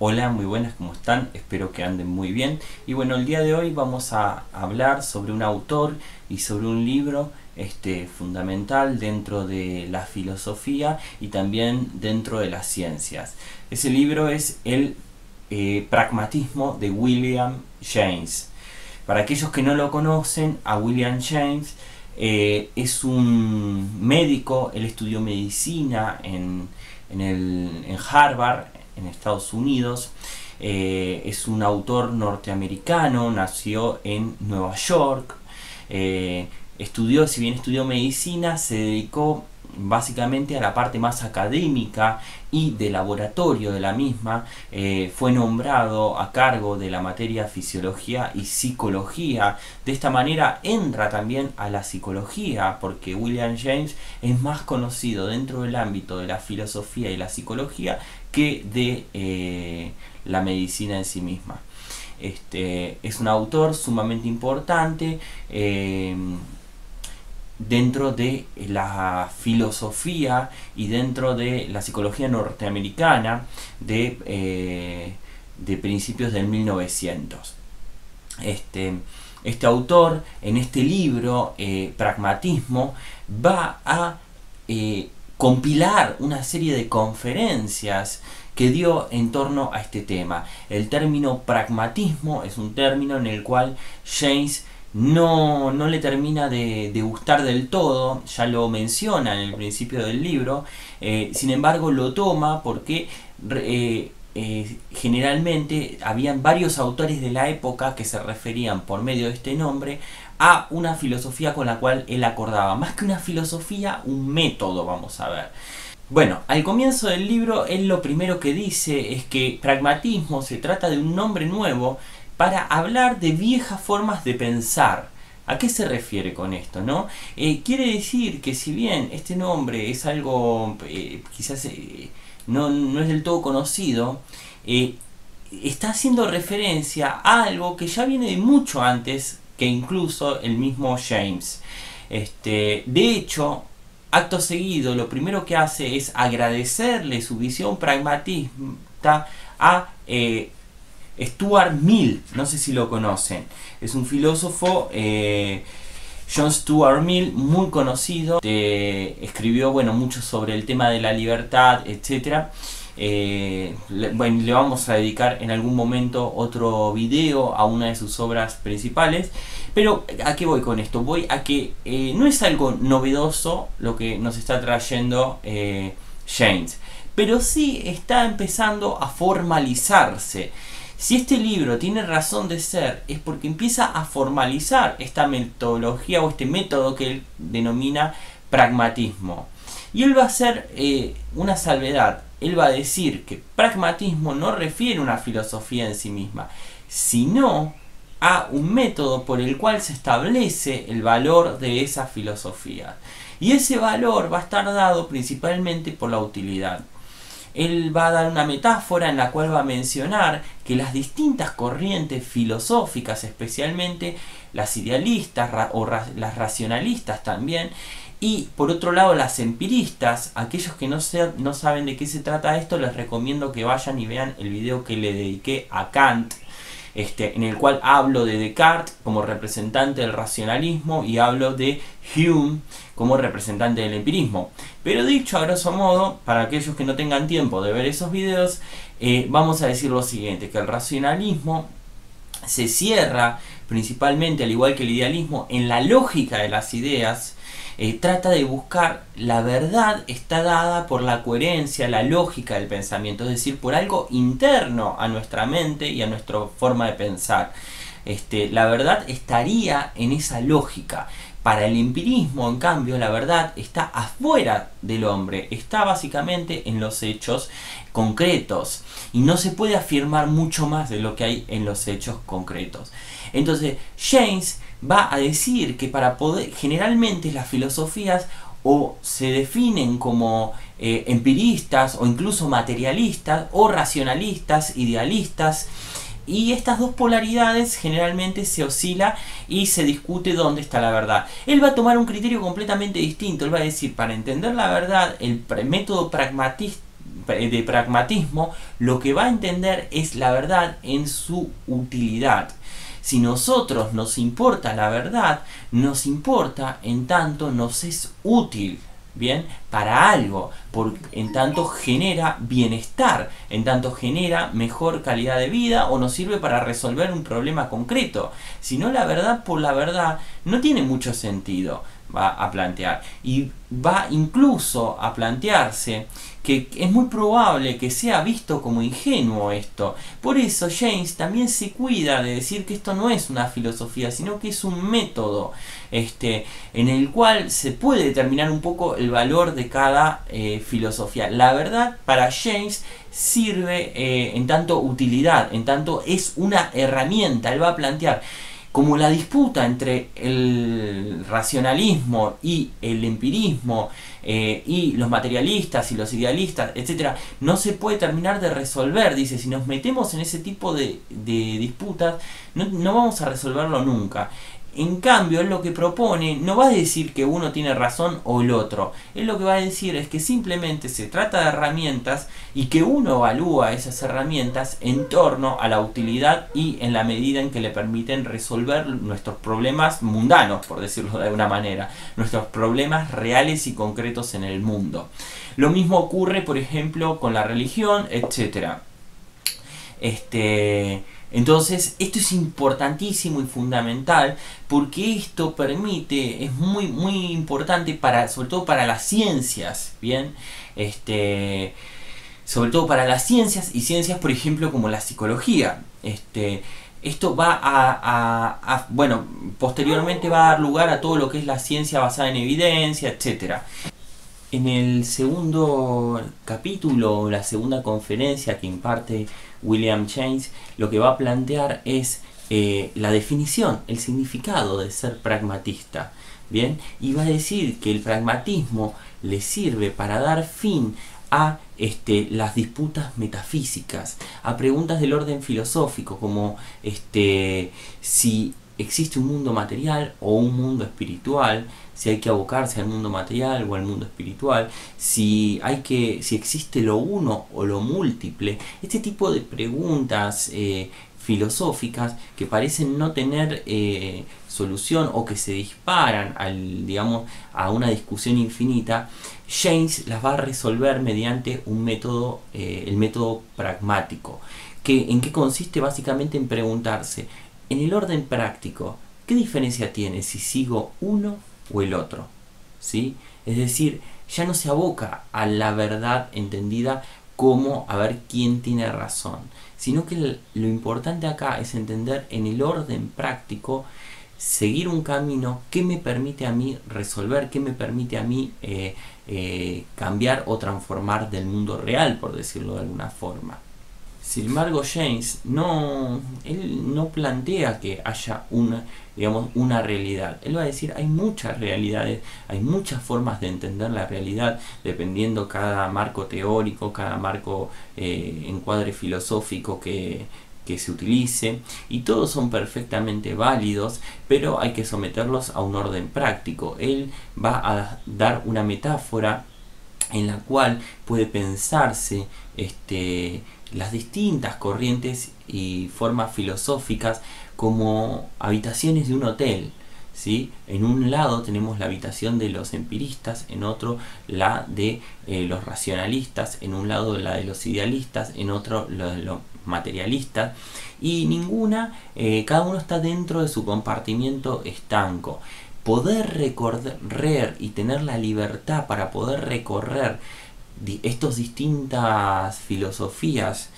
Hola, muy buenas, ¿cómo están? Espero que anden muy bien. Y bueno, el día de hoy vamos a hablar sobre un autor y sobre un libro este, fundamental dentro de la filosofía y también dentro de las ciencias. Ese libro es el eh, Pragmatismo de William James. Para aquellos que no lo conocen, a William James eh, es un médico, él estudió medicina en, el, en Harvard, en Estados Unidos. Eh, es un autor norteamericano, nació en Nueva York. Eh, estudió, si bien estudió medicina, se dedicó básicamente a la parte más académica y de laboratorio de la misma, eh, fue nombrado a cargo de la materia fisiología y psicología. De esta manera entra también a la psicología, porque William James es más conocido dentro del ámbito de la filosofía y la psicología que de eh, la medicina en sí misma. Este, es un autor sumamente importante. Eh, dentro de la filosofía y dentro de la psicología norteamericana de, eh, de principios del 1900. Este, este autor en este libro, eh, Pragmatismo, va a eh, compilar una serie de conferencias que dio en torno a este tema. El término pragmatismo es un término en el cual James no, no le termina de, gustar del todo, ya lo menciona en el principio del libro, eh, sin embargo lo toma porque eh, eh, generalmente habían varios autores de la época que se referían por medio de este nombre a una filosofía con la cual él acordaba, más que una filosofía, un método, vamos a ver. Bueno, al comienzo del libro, él lo primero que dice es que pragmatismo se trata de un nombre nuevo para hablar de viejas formas de pensar. ¿A qué se refiere con esto? ¿no? Eh, quiere decir que si bien este nombre es algo eh, quizás eh, no, no, es del todo conocido, está haciendo referencia a algo que ya viene de mucho antes que incluso el mismo James. Este, de hecho, acto seguido, lo primero que hace es agradecerle su visión pragmatista a Stuart Mill, no sé si lo conocen, es un filósofo, eh, John Stuart Mill, muy conocido, escribió bueno, mucho sobre el tema de la libertad, etc. Eh, le, bueno, le vamos a dedicar en algún momento otro video a una de sus obras principales. Pero ¿a qué voy con esto? Voy a que eh, no es algo novedoso lo que nos está trayendo James, pero sí está empezando a formalizarse. Si este libro tiene razón de ser, es porque empieza a formalizar esta metodología o este método que él denomina pragmatismo. Y él va a hacer eh, una salvedad. Él va a decir que pragmatismo no refiere a una filosofía en sí misma, sino a un método por el cual se establece el valor de esa filosofía. Y ese valor va a estar dado principalmente por la utilidad él va a dar una metáfora en la cual va a mencionar que las distintas corrientes filosóficas, especialmente las idealistas o las racionalistas también, y por otro lado las empiristas, aquellos que no, no saben de qué se trata esto, les recomiendo que vayan y vean el video que le dediqué a Kant, este, en el cual hablo de Descartes como representante del racionalismo y hablo de Hume como representante del empirismo. Pero dicho a grosso modo, para aquellos que no tengan tiempo de ver esos videos, eh, vamos a decir lo siguiente, que el racionalismo se cierra principalmente, al igual que el idealismo, en la lógica de las ideas, eh, trata de buscar la verdad está dada por la coherencia, la lógica del pensamiento, es decir, por algo interno a nuestra mente y a nuestra forma de pensar. Este, la verdad estaría en esa lógica. Para el empirismo, en cambio, la verdad está afuera del hombre, está básicamente en los hechos concretos y no se puede afirmar mucho más de lo que hay en los hechos concretos. Entonces, James va a decir que para poder, generalmente las filosofías o se definen como eh, empiristas o incluso materialistas o racionalistas, idealistas, y estas dos polaridades generalmente se oscila y se discute dónde está la verdad. Él va a tomar un criterio completamente distinto. Él va a decir, para entender la verdad, el método pragmatista de pragmatismo, lo que va a entender es la verdad en su utilidad. Si nosotros nos importa la verdad, nos importa en tanto nos es útil bien para algo por, en tanto genera bienestar en tanto genera mejor calidad de vida o nos sirve para resolver un problema concreto. Si no la verdad por la verdad no tiene mucho sentido va a plantear y va incluso a plantearse que es muy probable que sea visto como ingenuo esto. Por eso James también se cuida de decir que esto no es una filosofía, sino que es un método este, en el cual se puede determinar un poco el valor de cada eh, filosofía. La verdad para James sirve eh, en tanto utilidad, en tanto es una herramienta, él va a plantear como la disputa entre el racionalismo y el empirismo eh, y los materialistas y los idealistas, etcétera, no se puede terminar de resolver. Dice, si nos metemos en ese tipo de, disputas, no, no vamos a resolverlo nunca. En cambio, él lo que propone no va a decir que uno tiene razón o el otro. Él lo que va a decir es que simplemente se trata de herramientas y que uno evalúa esas herramientas en torno a la utilidad y en la medida en que le permiten resolver nuestros problemas mundanos, por decirlo de alguna manera, nuestros problemas reales y concretos en el mundo. Lo mismo ocurre, por ejemplo, con la religión, etc. Este entonces, esto es importantísimo y fundamental porque esto permite, es muy, muy importante para, sobre todo para las ciencias, ¿bien? Este, sobre todo para las ciencias y ciencias, por ejemplo, como la psicología. Este, esto va a, bueno, posteriormente va a dar lugar a todo lo que es la ciencia basada en evidencia, etc. En el segundo capítulo, la segunda conferencia que imparte William James, lo que va a plantear es eh, la definición, el significado de ser pragmatista. Bien, y va a decir que el pragmatismo le sirve para dar fin a este, las disputas metafísicas, a preguntas del orden filosófico, como este, si existe un mundo material o un mundo espiritual, si hay que abocarse al mundo material o al mundo espiritual, si hay que, si existe lo uno o lo múltiple, este tipo de preguntas eh, filosóficas que parecen no tener eh, solución o que se disparan al, digamos, a una discusión infinita, James las va a resolver mediante un método, eh, el método pragmático. Que, ¿En qué consiste? Básicamente en preguntarse, en el orden práctico, ¿qué diferencia tiene si sigo uno o el otro? ¿Sí? Es decir, ya no se aboca a la verdad entendida como a ver quién tiene razón, sino que lo importante acá es entender en el orden práctico seguir un camino que me permite a mí resolver, que me permite a mí eh, eh, cambiar o transformar del mundo real, por decirlo de alguna forma. Sin embargo, James no, él no plantea que haya una, digamos, una realidad. Él va a decir, hay muchas realidades, hay muchas formas de entender la realidad, dependiendo cada marco teórico, cada marco eh, encuadre filosófico que, que se utilice y todos son perfectamente válidos pero hay que someterlos a un orden práctico él va a dar una metáfora en la cual puede pensarse este las distintas corrientes y formas filosóficas como habitaciones de un hotel. ¿sí? En un lado tenemos la habitación de los empiristas, en otro la de eh, los racionalistas, en un lado la de los idealistas, en otro la de los materialistas, y ninguna, eh, cada uno está dentro de su compartimiento estanco. Poder recorrer y tener la libertad para poder recorrer estas distintas filosofías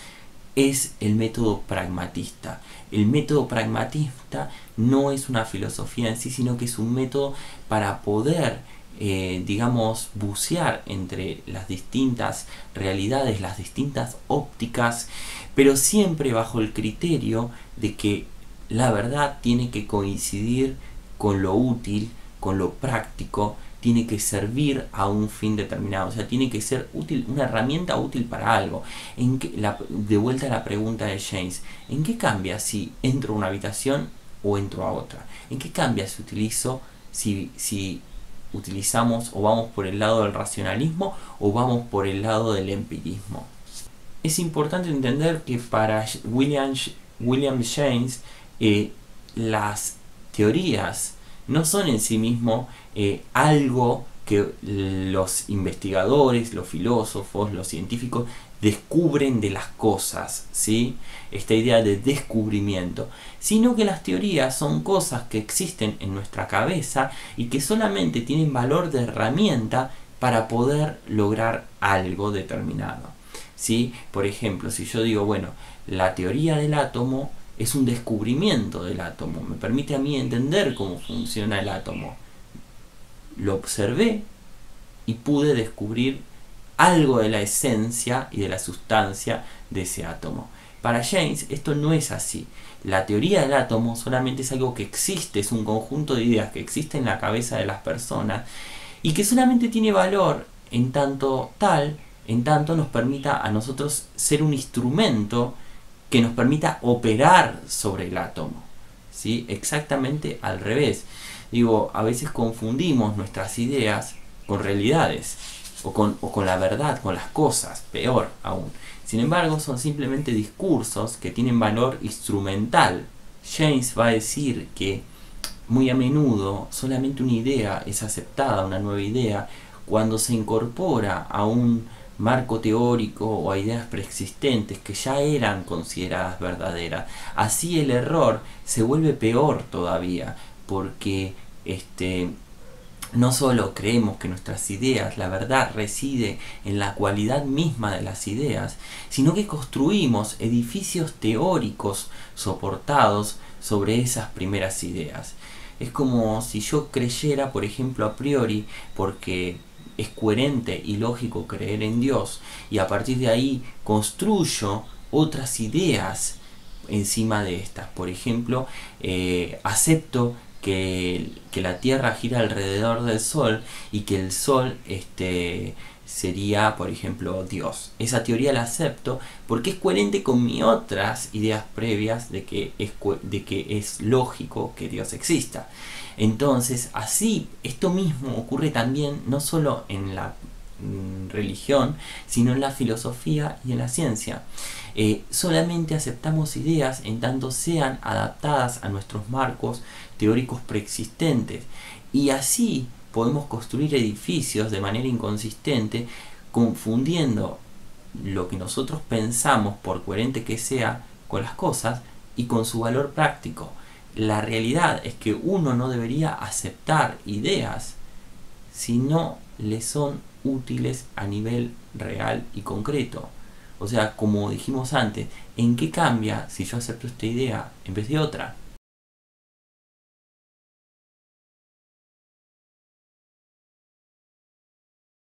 es el método pragmatista. El método pragmatista no es una filosofía en sí, sino que es un método para poder, eh, digamos, bucear entre las distintas realidades, las distintas ópticas, pero siempre bajo el criterio de que la verdad tiene que coincidir con lo útil, con lo práctico, tiene que servir a un fin determinado, o sea, tiene que ser útil, una herramienta útil para algo. ¿En de vuelta a la pregunta de James, ¿en qué cambia si entro a una habitación o entro a otra? ¿En qué cambia si utilizo, si, si utilizamos o vamos por el lado del racionalismo o vamos por el lado del empirismo. Es importante entender que para William, William James eh, las teorías no son en sí mismo eh, algo que los investigadores, los filósofos, los científicos descubren de las cosas, ¿sí? Esta idea de descubrimiento, sino que las teorías son cosas que existen en nuestra cabeza y que solamente tienen valor de herramienta para poder lograr algo determinado. ¿sí? Por ejemplo, si yo digo, bueno, la teoría del átomo es un descubrimiento del átomo, me permite a mí entender cómo funciona el átomo. Lo observé y pude descubrir algo de la esencia y de la sustancia de ese átomo. Para James esto no es así. La teoría del átomo solamente es algo que existe, es un conjunto de ideas que existe en la cabeza de las personas y que solamente tiene valor en tanto tal, en tanto nos permita a nosotros ser un instrumento que nos permita operar sobre el átomo. ¿sí? Exactamente al revés. Digo, a veces confundimos nuestras ideas con realidades o con, o con la verdad, con las cosas, peor aún. Sin embargo, son simplemente discursos que tienen valor instrumental. James va a decir que muy a menudo solamente una idea es aceptada, una nueva idea, cuando se incorpora a un marco teórico o a ideas preexistentes que ya eran consideradas verdaderas. Así el error se vuelve peor todavía, porque este, no solo creemos que nuestras ideas, la verdad reside en la cualidad misma de las ideas, sino que construimos edificios teóricos soportados sobre esas primeras ideas. Es como si yo creyera, por ejemplo, a priori, porque es coherente y lógico creer en Dios, y a partir de ahí construyo otras ideas encima de estas. Por ejemplo, eh, acepto que, la Tierra gira alrededor del Sol y que el Sol este, sería, por ejemplo, Dios. Esa teoría la acepto porque es coherente con mis otras ideas previas de que es, de que es lógico que Dios exista. Entonces, así, esto mismo ocurre también no solo en la mm, religión, sino en la filosofía y en la ciencia. Eh, solamente aceptamos ideas en tanto sean adaptadas a nuestros marcos teóricos preexistentes y así podemos construir edificios de manera inconsistente confundiendo lo que nosotros pensamos por coherente que sea con las cosas y con su valor práctico. La realidad es que uno no debería aceptar ideas si no le son útiles a nivel real y concreto. O sea, como dijimos antes, ¿en qué cambia si yo acepto esta idea en vez de otra?